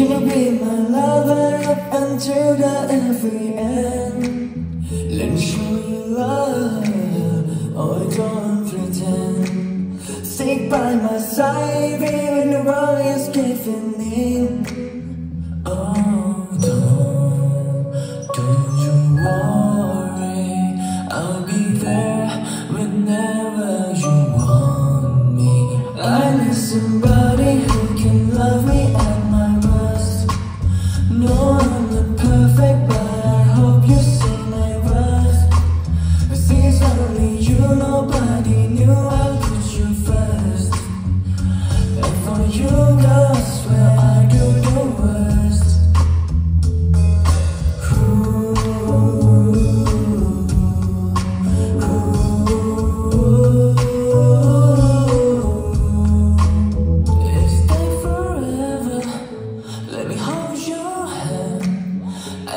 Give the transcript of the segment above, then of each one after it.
You be my lover up until the very end? Let me show you love, oh don't pretend Stick by my side even the world is giving in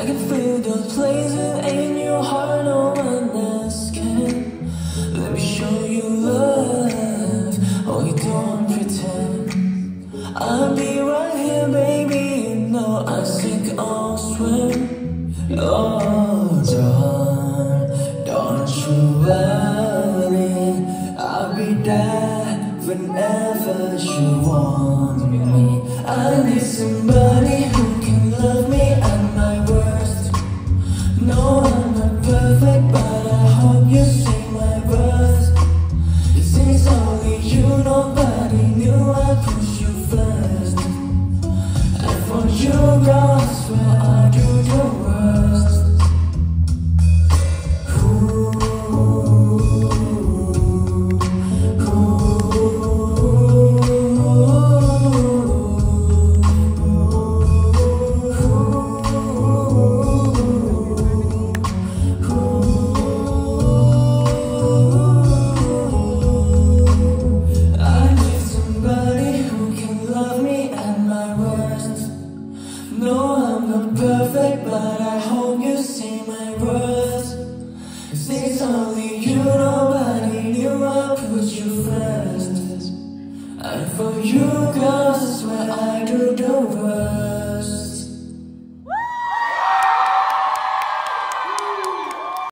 I can feel the places in your heart no one else can. Let me show you love. Oh, you don't pretend. I'll be right here, baby. You know I sink or swim. Oh, don't, don't you worry. I'll be there whenever you want me. I need somebody And for you, girl, I swear I do worst.